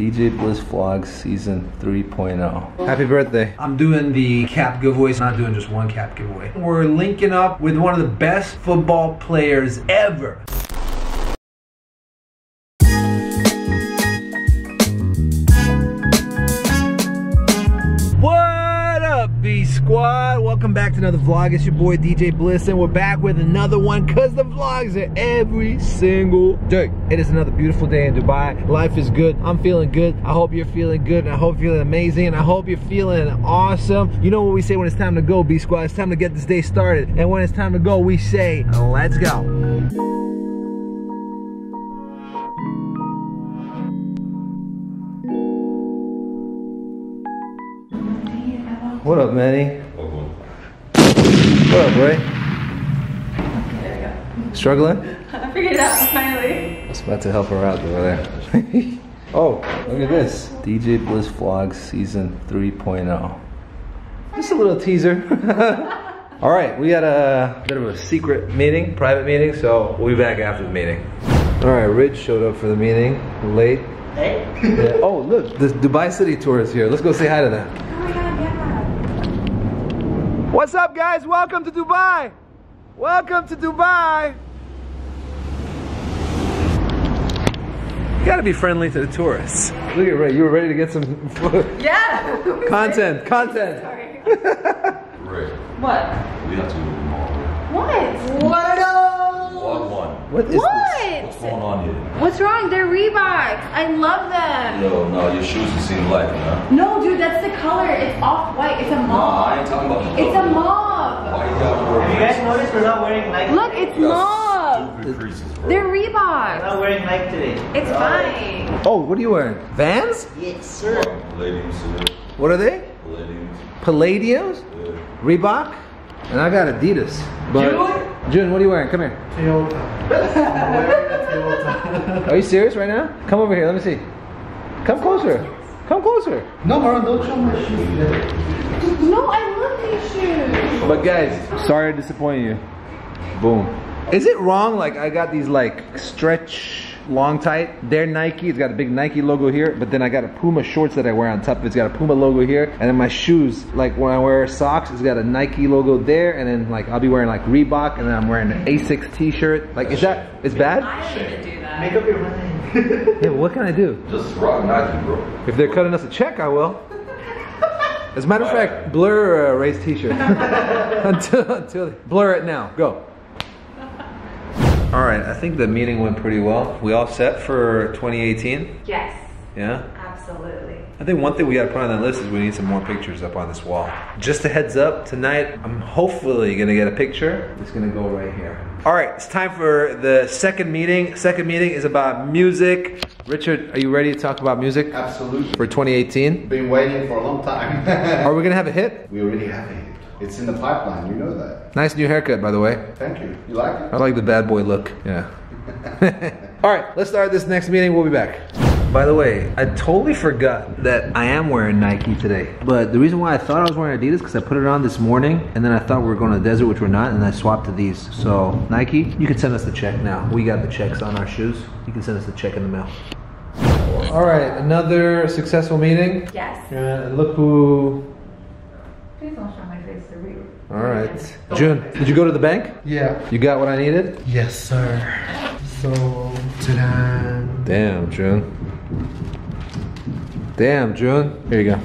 DJ Bliss Vlogs Season 3.0. Happy birthday. I'm doing the cap giveaways, not doing just one cap giveaway. We're linking up with one of the best football players ever. B Squad? Welcome back to another vlog. It's your boy DJ Bliss, and we're back with another one because the vlogs are every single day. It is another beautiful day in Dubai. Life is good. I'm feeling good. I hope you're feeling good, and I hope you're feeling amazing, and I hope you're feeling awesome. You know what we say when it's time to go, B Squad? It's time to get this day started. And when it's time to go, we say, let's go. What up, Manny? What up, Ray? Struggling? I figured it out finally. I was about to help her out over there. oh, look at this. DJ Bliss Vlogs Season 3.0. Just a little teaser. All right, we had a bit of a secret meeting, private meeting, so we'll be back after the meeting. All right, Rich showed up for the meeting, late. Hey. Yeah. Oh, look, the Dubai City tour is here. Let's go say hi to them. Oh my god, yeah. What's up, guys? Welcome to Dubai. Welcome to Dubai. You gotta be friendly to the tourists. Look at Ray. You were ready to get some Yeah! content. Content. Sorry. Ray, What? we have to go to the mall. What? Log one. What is this? What's What? going on here? What's wrong? They're Reeboks. I love them. Yo, no, your shoes you seem like, man. No, dude, that's the color. It's off-white. It's a Nah, mauve. I ain't talking about the It's a mauve. Why you gotta Have you guys noticed we're not wearing Nike? Look, it's You mauve. Stupid creases, bro. They're We're Reeboks. not wearing Nike today. It's We're all right. fine. Oh, what are you wearing? Vans? Yes, sir. Palladiums, yeah. What are they? Palladiums. Palladiums? Yeah. Reebok? And I got Adidas. But June? June, what are you wearing? Come here. Are you serious right now? Come over here. Let me see. Come closer. Come closer. No, Maron, don't show my shoes. No, I love these shoes. But guys, sorry to disappoint you. Boom. Is it wrong? Like I got these like stretch long tight. They're Nike. It's got a big Nike logo here. But then I got a Puma shorts that I wear on top. Of It's got a Puma logo here. And then my shoes, like when I wear socks, it's got a Nike logo there. And then like I'll be wearing like Reebok, and then I'm wearing an Asics T-shirt. Like is that is bad? I don't even do that. Make up your mind. Yeah. What can I do? Just rock Nike, bro. If they're cutting us a check, I will. As a matter of fact, blur uh, Ray's t-shirt until until blur it now. Go. All right, I think the meeting went pretty well. We all set for 2018. Yes, Yeah. absolutely. I think one thing we got to put on that list is we need some more pictures up on this wall. Just a heads up, tonight I'm hopefully gonna get a picture. It's gonna go right here. All right, it's time for the second meeting. Second meeting is about music. Richard, are you ready to talk about music Absolutely. for 2018? Been waiting for a long time. Are we gonna have a hit? we already have it. It's in the pipeline, you know that. Nice new haircut, by the way. Thank you. You like it? I like the bad boy look. Yeah. All right, let's start this next meeting. We'll be back. By the way, I totally forgot that I am wearing Nike today. But the reason why I thought I was wearing Adidas because I put it on this morning, and then I thought we were going to the desert, which we're not, and I swapped to these. So Nike, you can send us the check now. We got the checks on our shoes. You can send us the check in the mail. All right, another successful meeting. Yes. And look who. Please don't show my face to read. All right, June. Did you go to the bank? Yeah. You got what I needed? Yes, sir. So, ta-da. Damn, June. Damn, June. Here you go.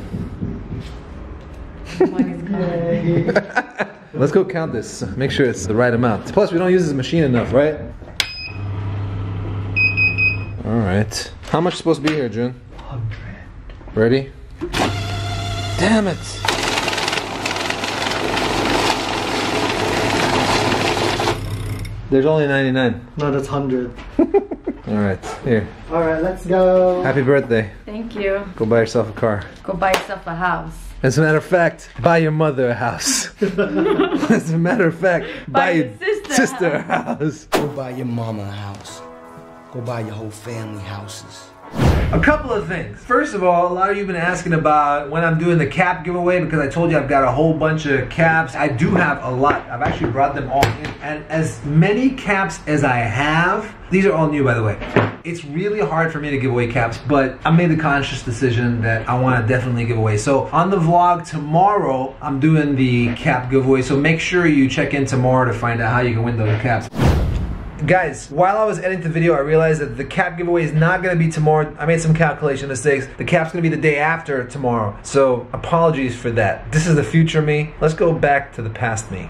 Let's go count this. Make sure it's the right amount. Plus, we don't use this machine enough, right? All right. How much is supposed to be here, June? 100. Ready? Damn it. There's only 99. No, that's 100. All right, here. Alright, let's go. Happy birthday. Thank you. Go buy yourself a car. Go buy yourself a house. As a matter of fact, buy your mother a house. As a matter of fact, buy, Buy your your sister a sister a house. Go buy your mama a house. Go buy your whole family houses. A couple of things. First of all, a lot of you have been asking about when I'm doing the cap giveaway because I told you I've got a whole bunch of caps. I do have a lot. I've actually brought them all in. And as many caps as I have, these are all new by the way. It's really hard for me to give away caps, but I made the conscious decision that I want to definitely give away. So on the vlog tomorrow, I'm doing the cap giveaway. So make sure you check in tomorrow to find out how you can win those caps. Guys, while I was editing the video, I realized that the cap giveaway is not gonna be tomorrow. I made some calculation mistakes. The cap's gonna be the day after tomorrow. So apologies for that. This is the future me. Let's go back to the past me.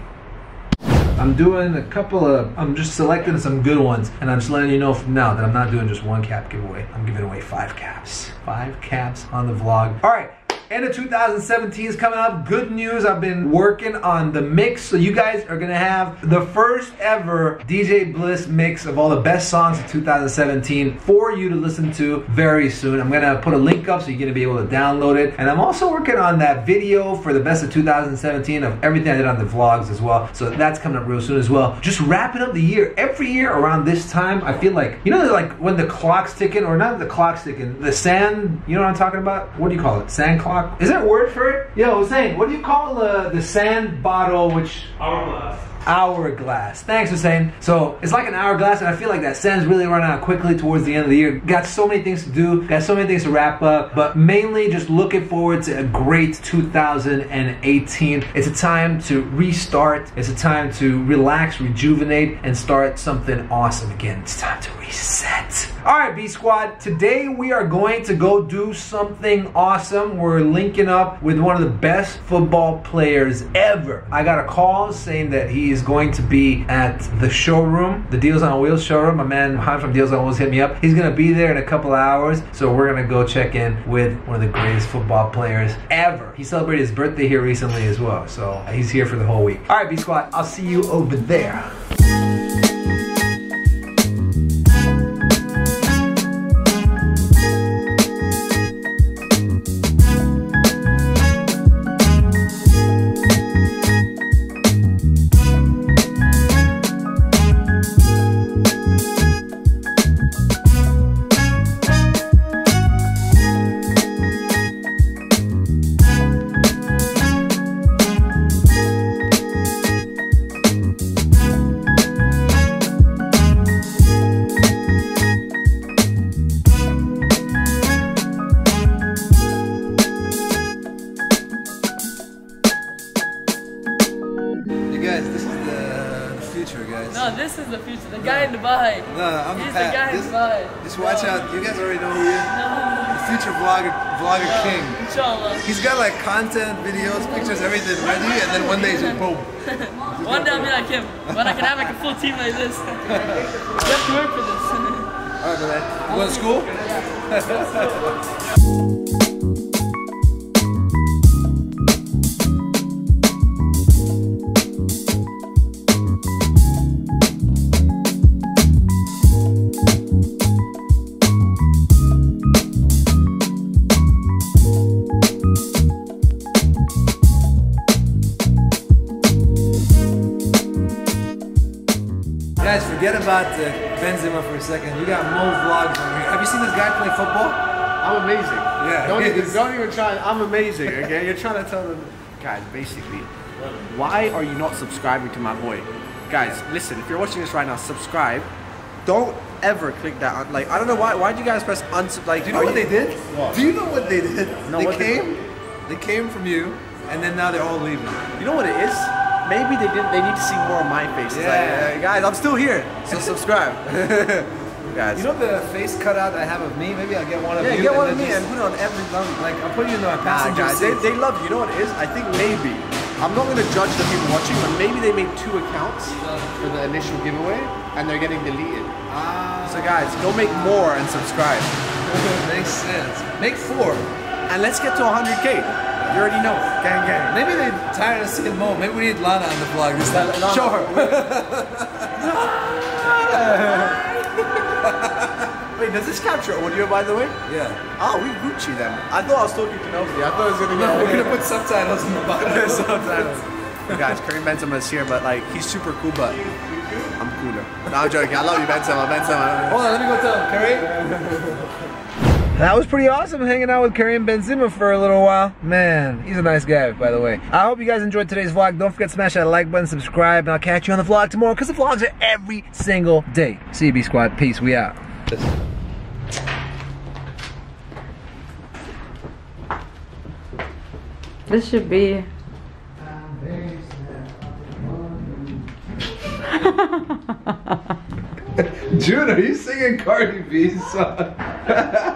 I'm doing a couple of, I'm just selecting some good ones, and I'm just letting you know from now that I'm not doing just one cap giveaway. I'm giving away five caps. Five caps on the vlog. All right, End of 2017 is coming up. Good news, I've been working on the mix. So you guys are gonna have the first ever DJ Bliss mix of all the best songs of 2017 for you to listen to very soon. I'm gonna put a link up so you're gonna be able to download it. And I'm also working on that video for the best of 2017 of everything I did on the vlogs as well. So that's coming up real soon as well. Just wrapping up the year. Every year around this time, I feel like, you know, like when the clock's ticking, or not the clock's ticking, the sand, you know what I'm talking about? What do you call it? Sand clock? Is there a word for it? Yo, Hussein, what do you call the, the sand bottle which Hourglass. hourglass. Thanks, Hussein. So it's like an hourglass, and I feel like that sand's really running out quickly towards the end of the year. Got so many things to do, got so many things to wrap up, but mainly just looking forward to a great 2018. It's a time to restart, it's a time to relax, rejuvenate, and start something awesome again. It's time to reset. All right, B Squad, today we are going to go do something awesome. We're linking up with one of the best football players ever. I got a call saying that he is going to be at the showroom, the Deals on Wheels showroom. My man Han from Deals on Wheels hit me up. He's gonna be there in a couple hours, so we're gonna go check in with one of the greatest football players ever. He celebrated his birthday here recently as well, so he's here for the whole week. All right, B Squad, I'll see you over there. Already know who he is. No. The future vlogger, vlogger king. Inshallah. He's got like content, videos, pictures, everything ready, and then one day he's just boom. One day I'll be like him. When I can have like a full team like this. you have to work for this. All right, man. You going to school? Guys, forget about uh, Benzema for a second. You got Mo vlogs on here. Have you seen this guy play football? I'm amazing. Yeah, Don't even, don't even try. I'm amazing. Okay. You're trying to tell them, guys. Basically, why are you not subscribing to my boy? Guys, listen. If you're watching this right now, subscribe. Don't ever click that. On, like I don't know why. Why would you guys press unsub? Like Do you know what they did? Do you know what they did? No, they what they- came, they came from you, and then now they're all leaving. You know what it is? Maybe they didn't. They need to see more of my face. Yeah. like, "Hey, guys, I'm still here. So subscribe. guys. You know the face cutout I have of me? Maybe I'll get one of yeah, you. get one of me just- and put it on every long. Like I'll put you in the Nah, passenger guys, they, they love you. You know what it is? I think maybe. I'm not going to judge the people watching, but maybe they made two accounts for the initial giveaway and they're getting deleted. Ah, So, guys, go make more and subscribe. makes sense. Make four. And let's get to 100K. You already know. Gang, gang. Maybe they're tired of seeing Mo. Maybe we need Lana on the vlog this time. Lana. Her. Wait, does this capture audio, by the way? yeah. Oh, we Gucci then. I thought I was talking to Nosy. I thought it was going to No, get we're gonna put subtitles in the bottom. subtitles. Guys, Karim Benzema is here, but like he's super cool, but I'm cooler. No, I'm joking. I love you, Benzema. Benzema. Hold on, let me go tell him. Curry. That was pretty awesome hanging out with Karim Benzema for a little while. Man, he's a nice guy, by the way. I hope you guys enjoyed today's vlog. Don't forget to smash that like button, subscribe, and I'll catch you on the vlog tomorrow because the vlogs are every single day. CB Squad, peace, we out. This should be. June, are you singing Cardi B's song?